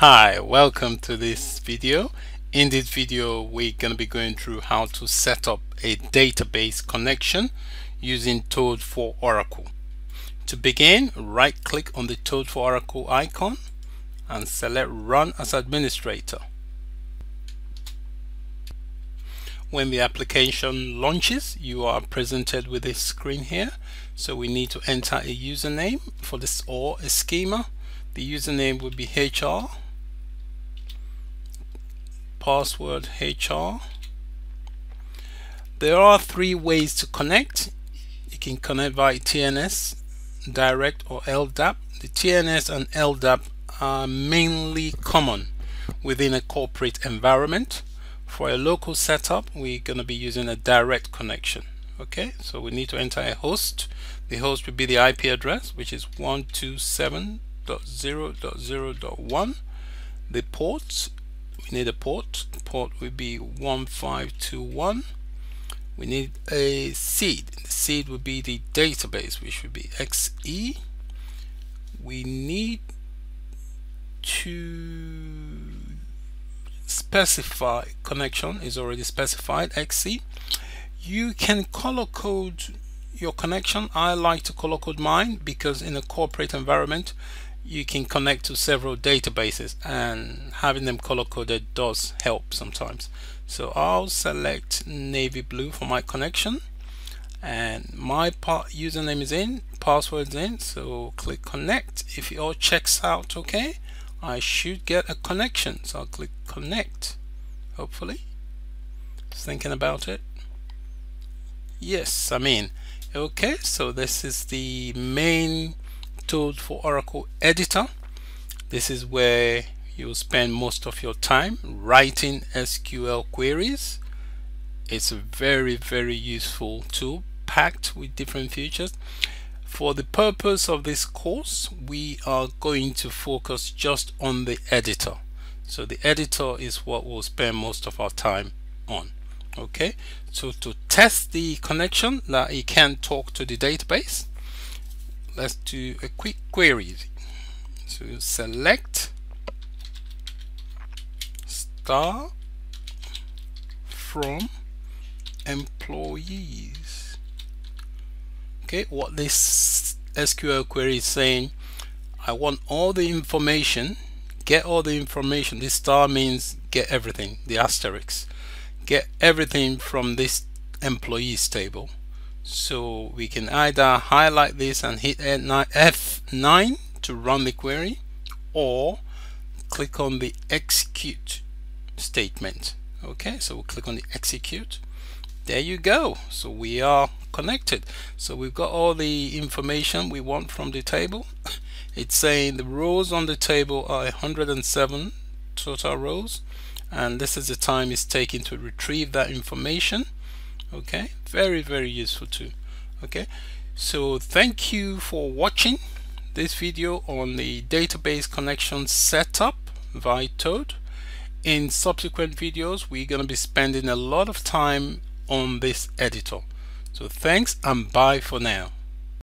Hi, welcome to this video. In this video, we're going to be going through how to set up a database connection using Toad for Oracle. To begin, right click on the Toad for Oracle icon and select Run as Administrator. When the application launches, you are presented with this screen here. So we need to enter a username for this or a schema. The username would be HR password HR. There are three ways to connect. You can connect via TNS, direct or LDAP. The TNS and LDAP are mainly common within a corporate environment. For a local setup, we're going to be using a direct connection. Okay, so we need to enter a host. The host will be the IP address, which is 127.0.0.1. The ports we need a port. Port will be 1521 we need a SID. The SID will be the database which would be xe we need to specify connection is already specified xe you can color code your connection. I like to color code mine because in a corporate environment you can connect to several databases and having them color coded does help sometimes. So I'll select navy blue for my connection and my username is in password is in so click connect. If it all checks out okay I should get a connection so I'll click connect hopefully. Just thinking about it. Yes I mean okay so this is the main Toad for Oracle Editor. This is where you'll spend most of your time writing SQL queries. It's a very, very useful tool packed with different features. For the purpose of this course, we are going to focus just on the editor. So the editor is what we'll spend most of our time on. Okay, so to test the connection that it can talk to the database, let's do a quick query. So select star from employees. Okay what this SQL query is saying I want all the information get all the information. This star means get everything the asterisk. Get everything from this employees table so we can either highlight this and hit F9 to run the query or click on the execute statement. Okay so we'll click on the execute. There you go. So we are connected. So we've got all the information we want from the table. It's saying the rows on the table are 107 total rows and this is the time it's taking to retrieve that information okay? Very very useful too. Okay? So thank you for watching this video on the database connection setup via Toad. In subsequent videos we're going to be spending a lot of time on this editor. So thanks and bye for now